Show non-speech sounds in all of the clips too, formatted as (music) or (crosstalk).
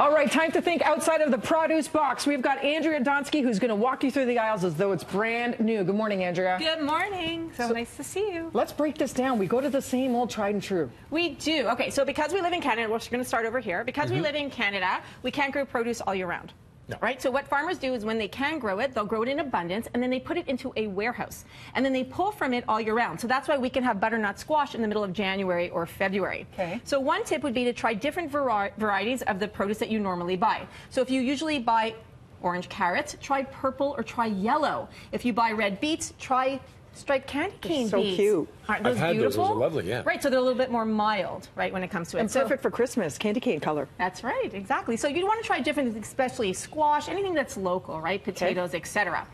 All right, time to think outside of the produce box. We've got Andrea Donsky who's going to walk you through the aisles as though it's brand new. Good morning, Andrea. Good morning. So, So- nice to see you. Let's break this down. We go to the same old tried and true. We do. Okay, so because we live in Canada, we're going to start over here. Because we mm-hmm. live in Canada, we can't grow produce all year round. No. Right? So what farmers do is when they can grow it, they'll grow it in abundance and then they put it into a warehouse. And then they pull from it all year round. So that's why we can have butternut squash in the middle of January or February. Okay. So one tip would be to try different vari- varieties of the produce that you normally buy. So if you usually buy orange carrots, try purple or try yellow. If you buy red beets, try striped candy cane so beets. cute. Aren't I've those had beautiful? Those are lovely, yeah. Right, so they're a little bit more mild, right, when it comes to it. And So- perfect for Christmas, candy cane color. that's right, exactly. So you want to try different, things, especially squash, anything that's local, right? Potatoes, etc.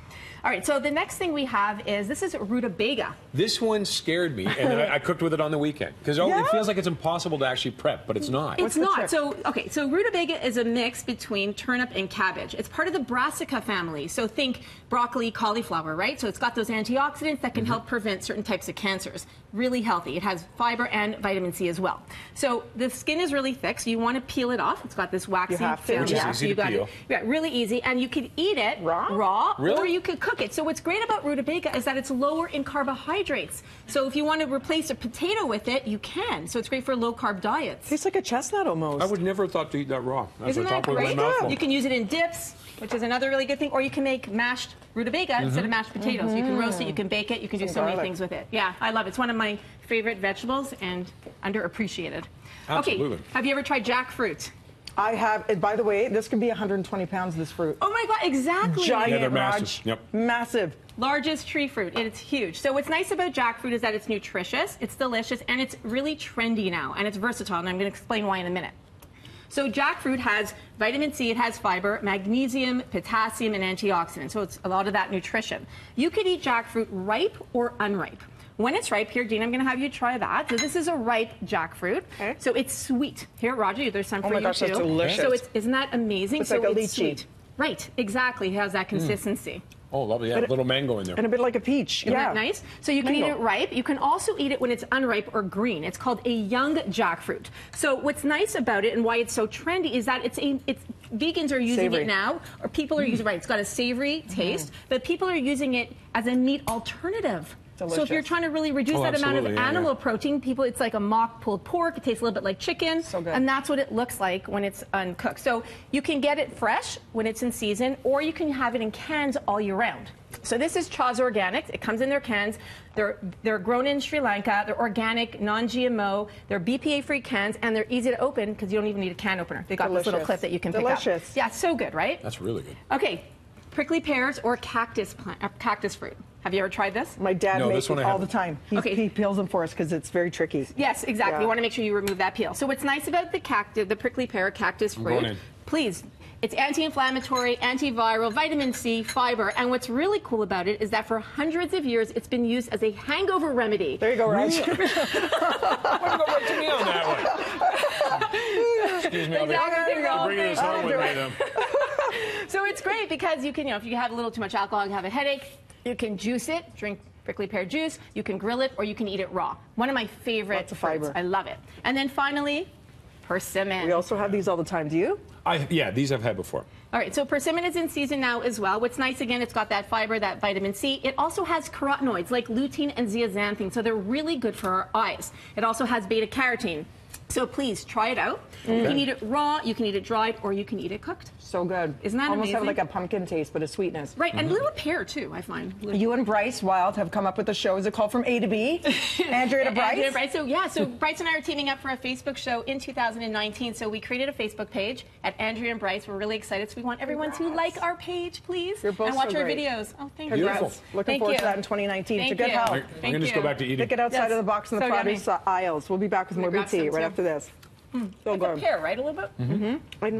All right, so the next thing we have is this is rutabaga. This one scared me, and then I, I cooked with it on the weekend because Yeah? it feels like it's impossible to actually prep, but it's not. It's the not. trick? So, okay, so rutabaga is a mix between turnip and cabbage. It's part of the brassica family. So think broccoli, cauliflower, right? So it's got those antioxidants that can Mm-hmm. help prevent certain types of cancers. Really healthy. It has fiber and vitamin C as well. So the skin is really thick, so you want to peel it off. It's got this waxy You have to. film. Which is yeah, easy so you to got peel. It, yeah, really easy. And you could eat it Raw? raw Really? or you could cook it. So what's great about rutabaga is that it's lower in carbohydrates. So if you want to replace a potato with it, you can. So it's great for low carb diets. Tastes like a chestnut almost. I would never have thought to eat that raw. That's Isn't the that top of my great? You can use it in dips, which is another really good thing, or you can make mashed rutabaga instead of mm-hmm. mashed potatoes. You can roast it, you mm-hmm. can bake it, you can do Some so many things with it. Yeah, I love it. It's one of my favorite vegetables and underappreciated. Absolutely. Okay, have you ever tried jackfruit? I have, and by the way, this could be 120 pounds, of this fruit. Oh my god, exactly. Giant, Yeah, they're massive. Raj. Yep. Massive. Largest tree fruit. and It's huge. So what's nice about jackfruit is that it's nutritious, it's delicious, and it's really trendy now, and it's versatile. And I'm going to explain why in a minute. So jackfruit has vitamin C, it has fiber, magnesium, potassium, and antioxidants. So it's a lot of that nutrition. You could eat jackfruit ripe or unripe. When it's ripe, here, Dina, I'm going to have you try that. So this is a ripe jackfruit. Okay. So it's sweet. Here, Roger, you there's some Oh for my you gosh, too. that's delicious. So it's isn't that amazing? It's so like a it's sweet. Right, exactly. It has that consistency. Oh, lovely. Yeah, But it- little mango in there. And a bit like a peach. Isn't yeah. that nice? So you can eat it ripe. You can also eat it when it's unripe or green. It's called a young jackfruit. So what's nice about it and why it's so trendy is that it's a, it's vegans are using Savory. it now, or people are using right. It's got a savory mm-hmm. taste, but people are using it as a meat alternative. So if you're trying to really reduce Oh, that amount of yeah, animal yeah. protein, people it's like a mock pulled pork. It tastes a little bit like chicken, So good. and that's what it looks like when it's uncooked. So you can get it fresh when it's in season, or you can have it in cans all year round. So this is Cha's Organic. It comes in their cans. They're they're grown in Sri Lanka. They're organic, non-GMO. They're BPA-free cans, and they're easy to open because you don't even need a can opener. They've got this little clip that you can pick Delicious. up. Yeah, so good, right? That's really good. Okay, prickly pears or cactus plant, uh, cactus fruit. Have you ever tried this? My dad No, makes it all haven't. the time. He, Okay. he peels them for us because it's very tricky. Yes, exactly. Yeah. You want to make sure you remove that peel. So what's nice about the cactus, the prickly pear cactus fruit, please, it's anti-inflammatory, antiviral, vitamin C, fiber, and what's really cool about it is that for hundreds of years it's been used as a hangover remedy. There you go, Raj. Why don't you go right to me on that one? Excuse me, I'll be, Exactly. I'll be bringing this home with me then. (laughs) So it's great because you can, you know, if you have a little too much alcohol, you have a headache, you can juice it, drink prickly pear juice, you can grill it, or you can eat it raw. One of my favorite Lots of fruits. fiber. I love it. And then finally, persimmon. We also have these all the time. Do you? I, yeah, these I've had before. All right, so persimmon is in season now as well. What's nice again, it's got that fiber, that vitamin C. It also has carotenoids like lutein and zeaxanthin, so they're really good for our eyes. It also has beta carotene. So please try it out. You can eat it raw, you can eat it dried, or you can eat it cooked. So good. Isn't that Almost have like a pumpkin taste, but a sweetness. Right, and a little pear too, I find. You and Bryce Wylde have come up with a show. Is it called From A to B? (laughs) Andrea to Bryce? Andrea Bryce. So yeah, so Bryce and I are teaming up for a Facebook show in 2019. So we created a Facebook page at Andrea and Bryce. We're really excited. So we want everyone to like our page, please, You're both and watch so our great. videos. Oh, thank Congrats. you. Beautiful. Looking Thank forward you. to that in 2019. Thank it's a good you. help. I'm going to just go back to eating. Pick it outside Yes. of the box in the So yummy. produce aisles. We'll be back with more grab BT right too. After this. Hmm. So It's a good. pear, right? A little bit. Mm-hmm. Mm-hmm. I know.